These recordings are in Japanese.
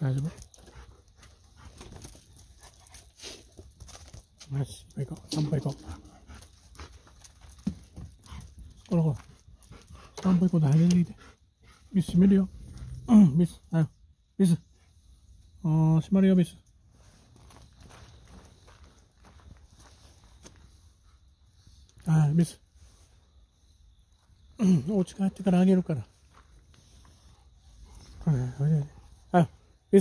大丈夫？よし、行こう。散歩行こう。ほらほら。散歩行こう。早出てきて。ミス閉めるよ。うん、ミス。はい。ミス。あー、閉まるよ、ミス。はい、ミス。うん、お家帰ってからあげるから。はい、はい、はい。は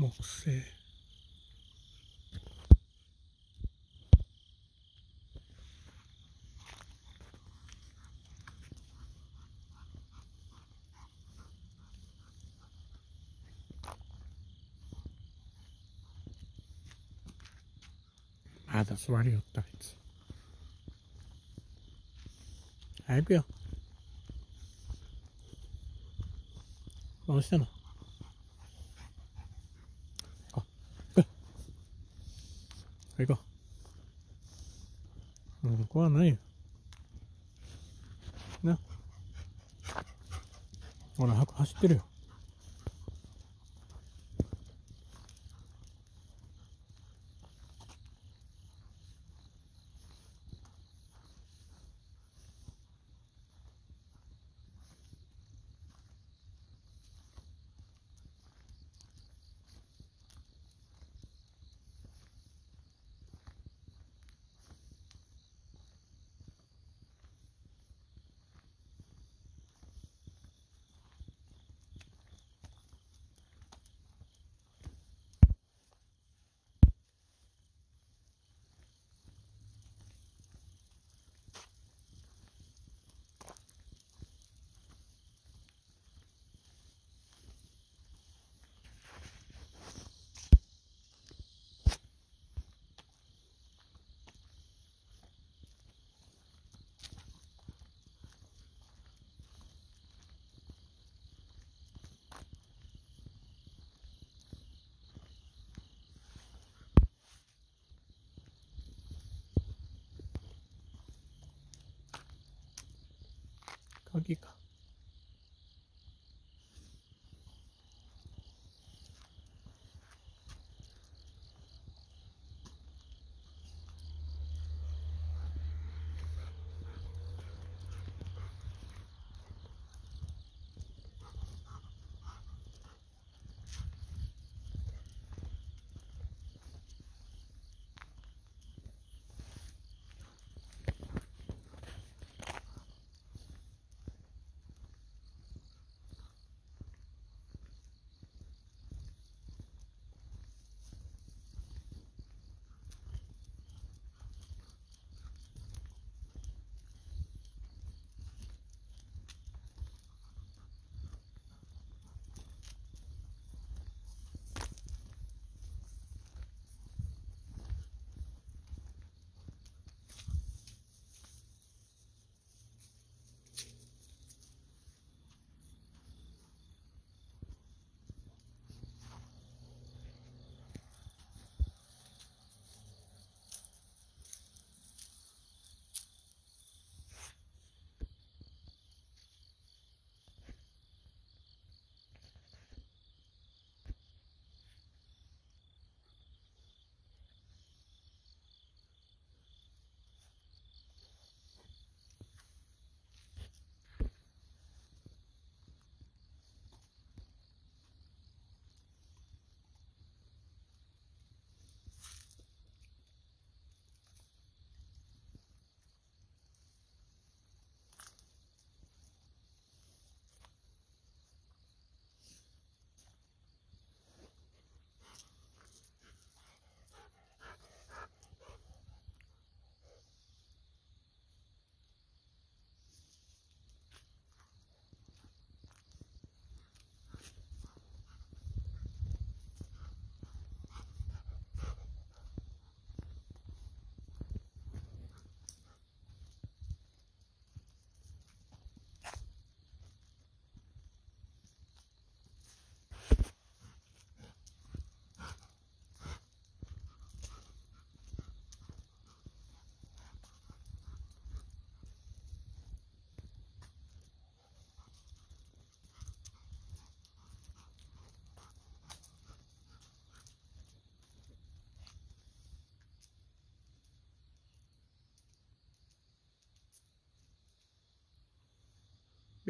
木星。まだ座りよったあいつ。早くよ。どうしたのあ、行こう。行こう。ん、怖ないよ。な。ほら、走ってるよ。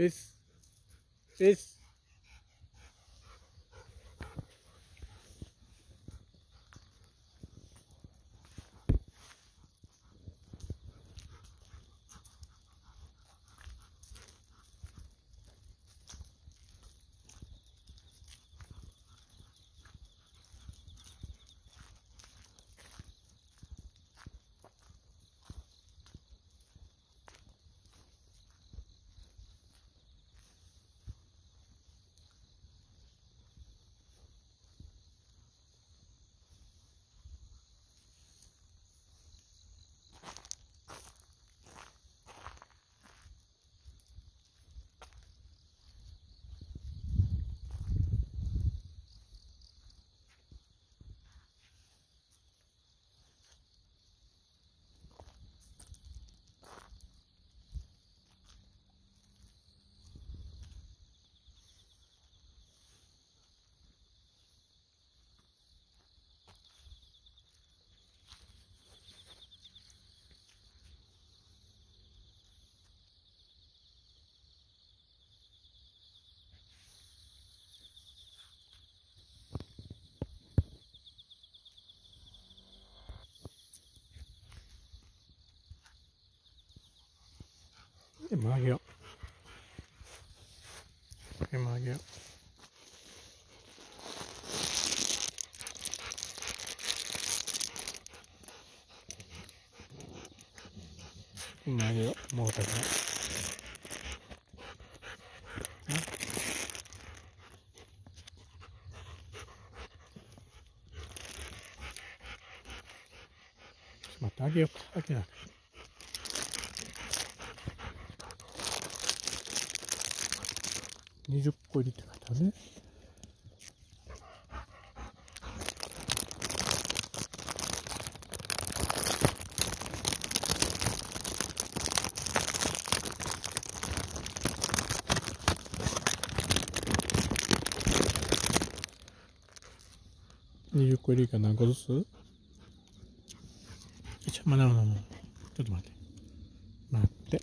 Peace. Peace. で曲げようで曲げよう投げよう、もうたくない。またあげよう、あげなく。20個入りって書いてあるね。20個入りか何個ずつ？ちょ、まだまだまだ。ちょっと待って。待って。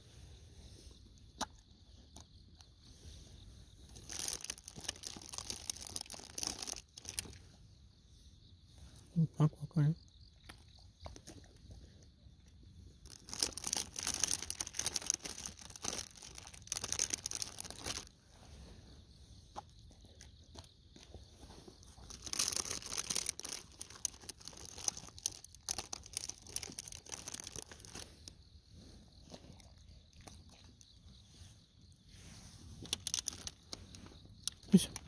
個あげよ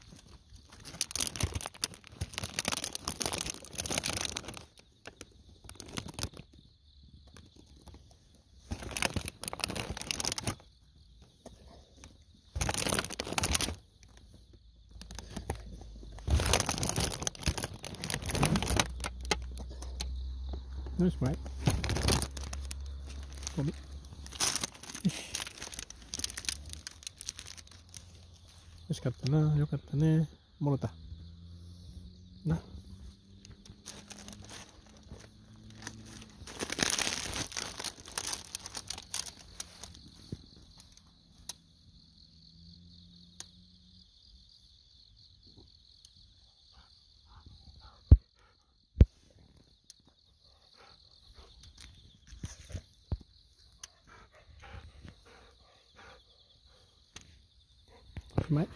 うか。あ、わかるよしょ。That's right. ゴミ。よし。惜しかったな。よかったね。もろた。な。うまい。